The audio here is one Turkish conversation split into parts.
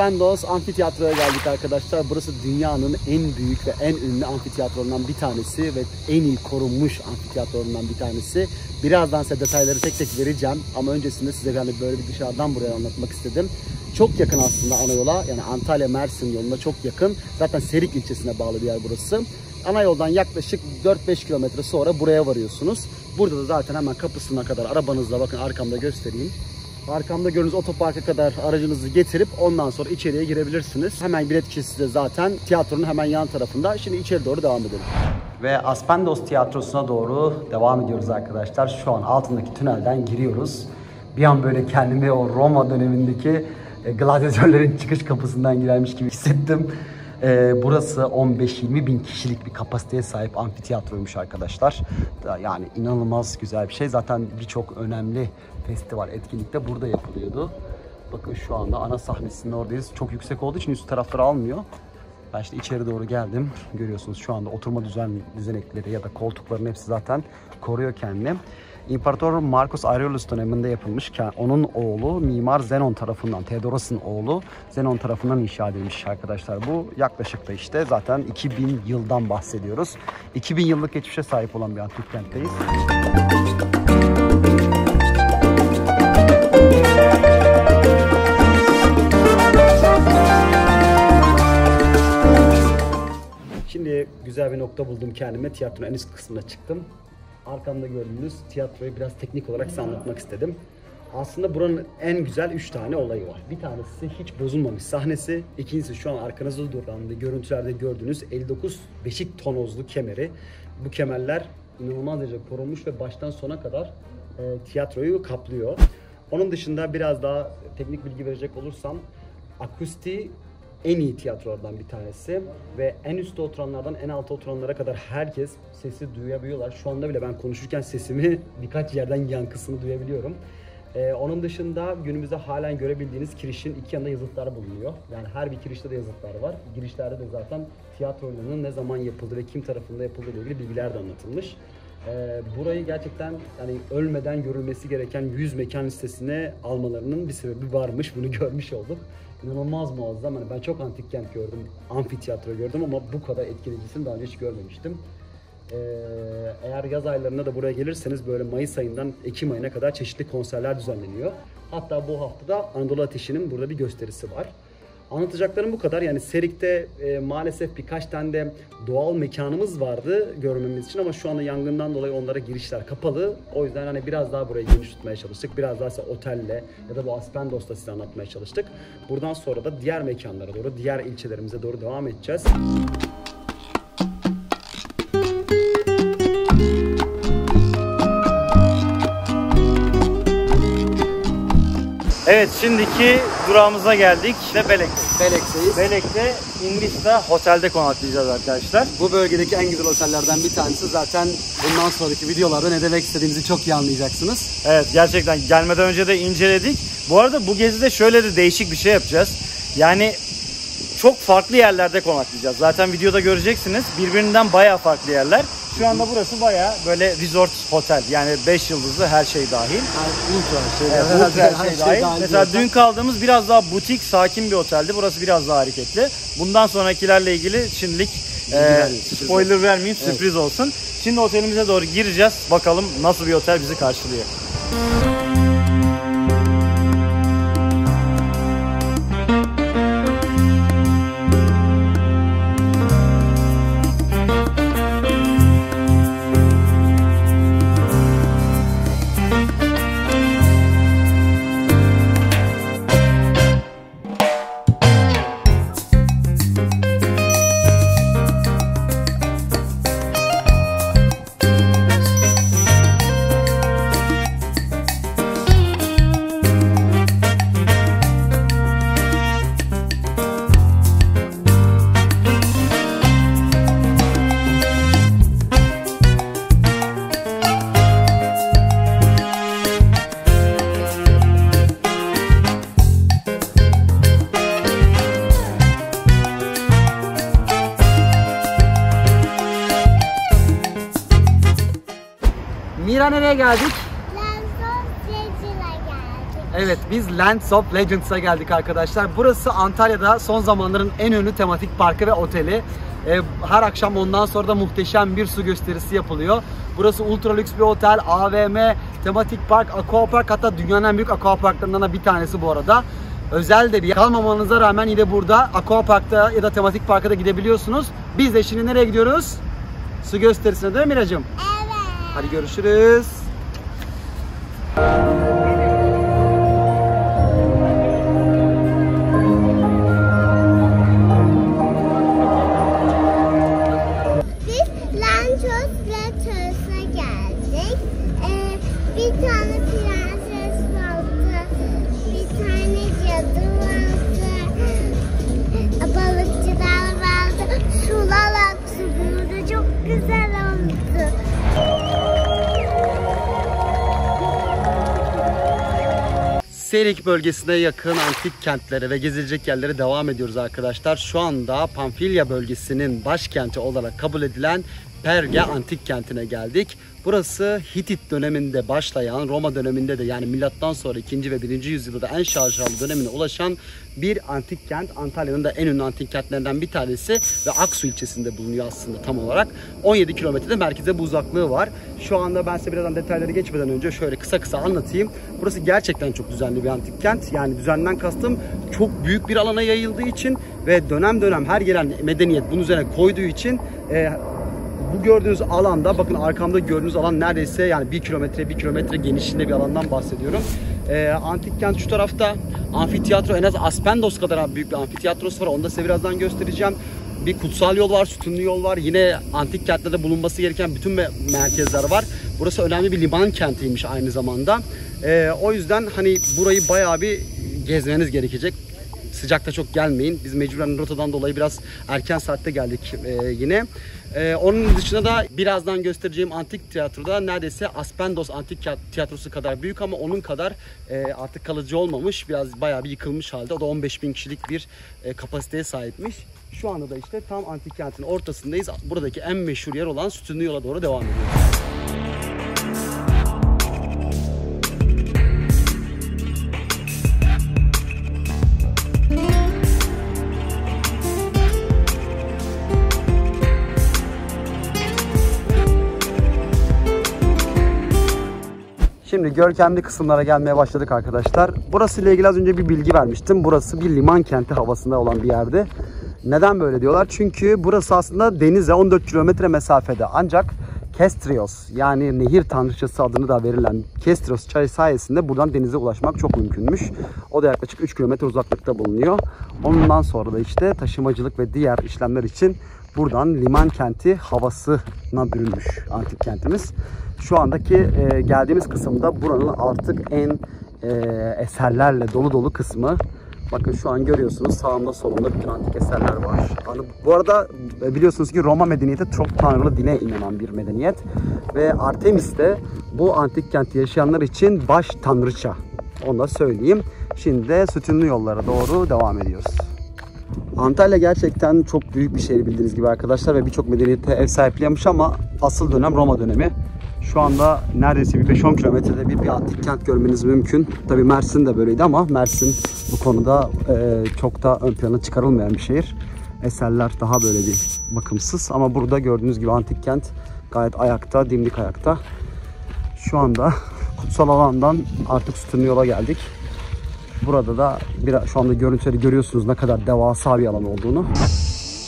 Aspendos Amfiteyatro'ya geldik arkadaşlar. Burası dünyanın en büyük ve en ünlü amfiteyatrolarından bir tanesi ve en iyi korunmuş amfiteyatrolarından bir tanesi. Birazdan size detayları tek tek vereceğim ama öncesinde size yani böyle bir dışarıdan buraya anlatmak istedim. Çok yakın aslında ana yola yani Antalya Mersin yoluna çok yakın. Zaten Serik ilçesine bağlı bir yer burası. Ana yoldan yaklaşık 4-5 kilometre sonra buraya varıyorsunuz. Burada da zaten hemen kapısına kadar arabanızla bakın arkamda göstereyim. Arkamda gördüğünüz otoparka kadar aracınızı getirip ondan sonra içeriye girebilirsiniz. Hemen bilet kişisi de zaten tiyatronun hemen yan tarafında. Şimdi içeri doğru devam edelim. Ve Aspendos Tiyatrosu'na doğru devam ediyoruz arkadaşlar. Şu an altındaki tünelden giriyoruz. Bir an böyle kendimi o Roma dönemindeki e, gladyatörlerin çıkış kapısından girermiş gibi hissettim. Ee, burası 15-20 bin kişilik bir kapasiteye sahip amfitiyatroymuş arkadaşlar. Yani inanılmaz güzel bir şey. Zaten birçok önemli festival, etkinlik de burada yapılıyordu. Bakın şu anda ana sahnesinin oradayız. Çok yüksek olduğu için üst tarafları almıyor. Ben işte içeri doğru geldim. Görüyorsunuz şu anda oturma düzen, düzenekleri ya da koltukların hepsi zaten koruyor kendini. İmparator Marcus Aurelius döneminde yapılmış. Onun oğlu Mimar Zenon tarafından, Theodoros'un oğlu Zenon tarafından inşa edilmiş arkadaşlar. Bu yaklaşık da işte zaten 2000 yıldan bahsediyoruz. 2000 yıllık geçmişe sahip olan bir antik kentteyiz. Şimdi güzel bir nokta buldum kendime. Tiyatronun en üst kısmına çıktım. Arkamda gördüğünüz tiyatroyu biraz teknik olarak size anlatmak istedim. Aslında buranın en güzel 3 tane olayı var. Bir tanesi hiç bozulmamış sahnesi. İkincisi şu an arkanızda duran görüntülerde gördüğünüz 59 beşik tonozlu kemeri. Bu kemerler inanılmaz derece korunmuş ve baştan sona kadar e, tiyatroyu kaplıyor. Onun dışında biraz daha teknik bilgi verecek olursam akustiği en iyi tiyatrolardan bir tanesi ve en üstte oturanlardan en altta oturanlara kadar herkes sesi duyabiliyorlar. Şu anda bile ben konuşurken sesimi birkaç yerden yankısını duyabiliyorum. Ee, onun dışında günümüzde halen görebildiğiniz kirişin iki yanında yazıtlar bulunuyor. Yani her bir kirişte de yazıtlar var. Girişlerde de zaten tiyatro oyununun ne zaman yapıldığı ve kim tarafında yapıldığı ile ilgili bilgiler de anlatılmış. Ee, burayı gerçekten yani ölmeden görülmesi gereken 100 mekan listesine almalarının bir sebebi varmış. Bunu görmüş olduk. İnanılmaz muazzam. Yani ben çok antik kent gördüm, amfiteyatro gördüm ama bu kadar etkileyicisini daha önce hiç görmemiştim. Ee, eğer yaz aylarında da buraya gelirseniz böyle Mayıs ayından Ekim ayına kadar çeşitli konserler düzenleniyor. Hatta bu hafta da Anadolu Ateşi'nin burada bir gösterisi var. Anlatacaklarım bu kadar. Yani Serik'te e, maalesef birkaç tane de doğal mekanımız vardı görmemiz için ama şu anda yangından dolayı onlara girişler kapalı. O yüzden hani biraz daha burayı geniş tutmaya çalıştık. Biraz daha size otelle ya da bu Aspendos'ta size anlatmaya çalıştık. Buradan sonra da diğer mekanlara doğru, diğer ilçelerimize doğru devam edeceğiz. Evet şimdiki durağımıza geldik. Ne Belek. Belek'teyiz. Belek'te Invista Otel'de konaklayacağız arkadaşlar. Bu bölgedeki en güzel otellerden bir tanesi. Zaten bundan sonraki videolarda ne demek istediğimizi çok iyi anlayacaksınız. Evet gerçekten gelmeden önce de inceledik. Bu arada bu gezide şöyle de değişik bir şey yapacağız. Yani çok farklı yerlerde konaklayacağız. Zaten videoda göreceksiniz. Birbirinden bayağı farklı yerler. Şu anda burası bayağı böyle resort otel. Yani 5 yıldızlı her şey dahil. Ultra şey. Evet, ultra her her şey şey dahil. dahil Mesela dün kaldığımız biraz daha butik, sakin bir oteldi. Burası biraz daha hareketli. Bundan sonrakilerle ilgili şimdilik e, spoiler vermeyeyim, sürpriz olsun. Şimdi otelimize doğru gireceğiz. Bakalım nasıl bir otel bizi karşılıyor. Mira nereye geldik? Evet biz Lands of Legends'a geldik arkadaşlar. Burası Antalya'da son zamanların en ünlü tematik parkı ve oteli. Ee, her akşam ondan sonra da muhteşem bir su gösterisi yapılıyor. Burası ultra lüks bir otel, AVM, tematik park, aquapark hatta dünyanın en büyük aquaparklarından da bir tanesi bu arada. Özel de bir kalmamanıza rağmen yine burada aquaparkta ya da tematik parka da gidebiliyorsunuz. Biz de şimdi nereye gidiyoruz? Su gösterisine değil mi Miracığım? Evet. Hadi görüşürüz. Serik bölgesine yakın antik kentlere ve gezilecek yerlere devam ediyoruz arkadaşlar. Şu anda Pamfilya bölgesinin başkenti olarak kabul edilen Perge antik kentine geldik. Burası Hitit döneminde başlayan, Roma döneminde de yani milattan sonra 2. ve 1. yüzyılda en şaşalı dönemine ulaşan bir antik kent. Antalya'nın da en ünlü antik kentlerinden bir tanesi ve Aksu ilçesinde bulunuyor aslında tam olarak. 17 kilometrede merkeze bu uzaklığı var. Şu anda ben size birazdan detayları geçmeden önce şöyle kısa kısa anlatayım. Burası gerçekten çok düzenli bir antik kent. Yani düzenden kastım çok büyük bir alana yayıldığı için ve dönem dönem her gelen medeniyet bunun üzerine koyduğu için e, bu gördüğünüz alanda bakın arkamda gördüğünüz alan neredeyse yani bir kilometre bir kilometre genişliğinde bir alandan bahsediyorum. Ee, antik kent şu tarafta amfiteyatro en az Aspendos kadar büyük bir amfiteyatrosu var. Onu da size birazdan göstereceğim. Bir kutsal yol var, sütunlu yol var. Yine antik kentlerde bulunması gereken bütün me- merkezler var. Burası önemli bir liman kentiymiş aynı zamanda. Ee, o yüzden hani burayı bayağı bir gezmeniz gerekecek. Sıcakta çok gelmeyin. Biz mecburen rotadan dolayı biraz erken saatte geldik e, yine. E, onun dışında da birazdan göstereceğim antik tiyatroda neredeyse Aspendos Antik Tiyatrosu kadar büyük ama onun kadar e, artık kalıcı olmamış. Biraz bayağı bir yıkılmış halde. O da 15 bin kişilik bir e, kapasiteye sahipmiş. Şu anda da işte tam antik kentin ortasındayız. Buradaki en meşhur yer olan Sütunlu Yola doğru devam ediyoruz. Şimdi görkemli kısımlara gelmeye başladık arkadaşlar. Burası ile ilgili az önce bir bilgi vermiştim. Burası bir liman kenti havasında olan bir yerde. Neden böyle diyorlar? Çünkü burası aslında denize 14 kilometre mesafede. Ancak Kestrios yani nehir tanrıçası adını da verilen Kestrios çayı sayesinde buradan denize ulaşmak çok mümkünmüş. O da yaklaşık 3 kilometre uzaklıkta bulunuyor. Ondan sonra da işte taşımacılık ve diğer işlemler için buradan liman kenti havasına bürünmüş antik kentimiz. Şu andaki e, geldiğimiz kısımda buranın artık en e, eserlerle dolu dolu kısmı. Bakın şu an görüyorsunuz sağımda solumda bütün antik eserler var. Hani bu arada e, biliyorsunuz ki Roma medeniyeti çok tanrılı dine inanan bir medeniyet. Ve Artemis de bu antik kentte yaşayanlar için baş tanrıça. Onu da söyleyeyim. Şimdi de sütunlu yollara doğru devam ediyoruz. Antalya gerçekten çok büyük bir şehir bildiğiniz gibi arkadaşlar ve birçok medeniyete ev sahipliği ama asıl dönem Roma dönemi. Şu anda neredeyse bir 5-10 kilometrede bir, bir antik kent görmeniz mümkün. Tabii Mersin de böyleydi ama Mersin bu konuda e, çok da ön plana çıkarılmayan bir şehir. Eserler daha böyle bir bakımsız ama burada gördüğünüz gibi antik kent gayet ayakta, dimdik ayakta. Şu anda kutsal alandan artık sütunlu yola geldik. Burada da bir, şu anda görüntüleri görüyorsunuz ne kadar devasa bir alan olduğunu.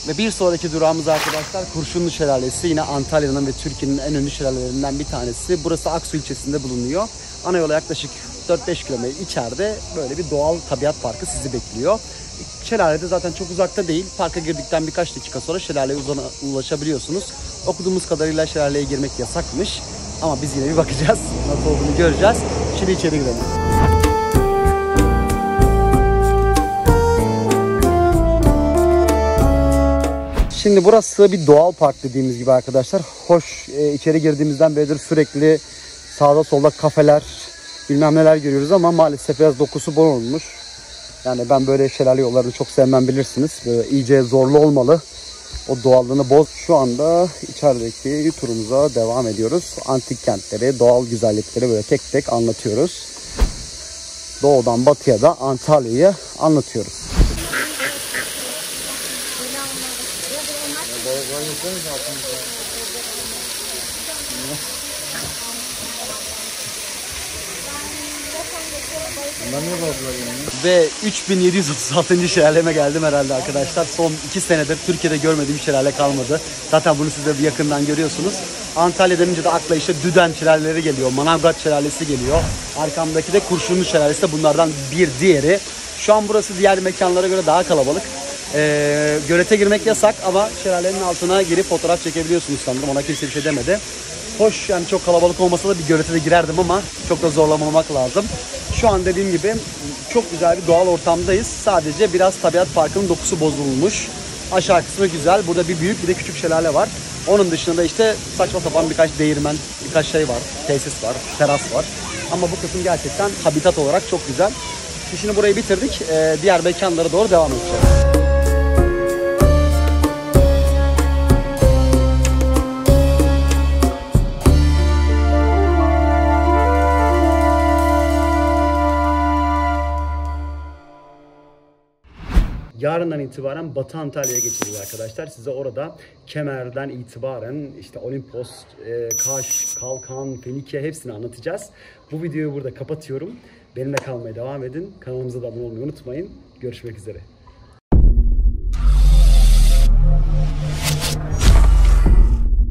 Ve bir sonraki durağımız arkadaşlar Kurşunlu Şelalesi. Yine Antalya'nın ve Türkiye'nin en ünlü şelalelerinden bir tanesi. Burası Aksu ilçesinde bulunuyor. Ana yaklaşık 4-5 kilometre içeride böyle bir doğal tabiat parkı sizi bekliyor. Şelale de zaten çok uzakta değil. Parka girdikten birkaç dakika sonra şelaleye uzana, ulaşabiliyorsunuz. Okuduğumuz kadarıyla şelaleye girmek yasakmış. Ama biz yine bir bakacağız. Nasıl olduğunu göreceğiz. Şimdi içeri girelim. Şimdi burası bir doğal park dediğimiz gibi arkadaşlar. Hoş e, içeri girdiğimizden beridir sürekli sağda solda kafeler bilmem neler görüyoruz ama maalesef biraz dokusu bozulmuş. Yani ben böyle şelale yollarını çok sevmem bilirsiniz. Böyle iyice zorlu olmalı. O doğallığını boz. Şu anda içerideki turumuza devam ediyoruz. Antik kentleri, doğal güzellikleri böyle tek tek anlatıyoruz. doğudan batıya da Antalya'yı anlatıyoruz. Ve 3736. şelaleme geldim herhalde arkadaşlar. Son 2 senedir Türkiye'de görmediğim şelale kalmadı. Zaten bunu siz de bir yakından görüyorsunuz. Antalya denince de akla işte Düden şelaleleri geliyor. Manavgat şelalesi geliyor. Arkamdaki de Kurşunlu şelalesi de bunlardan bir diğeri. Şu an burası diğer mekanlara göre daha kalabalık. Ee, gölete girmek yasak ama şelalenin altına girip fotoğraf çekebiliyorsunuz sanırım. Ona kimse bir şey demedi. Hoş yani çok kalabalık olmasa da bir gölete de girerdim ama çok da zorlamamak lazım. Şu an dediğim gibi çok güzel bir doğal ortamdayız. Sadece biraz tabiat parkının dokusu bozulmuş. Aşağı kısmı güzel. Burada bir büyük bir de küçük şelale var. Onun dışında da işte saçma sapan birkaç değirmen, birkaç şey var. Tesis var, teras var. Ama bu kısım gerçekten habitat olarak çok güzel. Şimdi burayı bitirdik. Ee, diğer mekanlara doğru devam edeceğiz. Yarından itibaren Batı Antalya'ya geçeceğiz arkadaşlar. Size orada Kemer'den itibaren işte Olimpos, e, Kaş, Kalkan, Fenike hepsini anlatacağız. Bu videoyu burada kapatıyorum. Benimle kalmaya devam edin. Kanalımıza da abone olmayı unutmayın. Görüşmek üzere.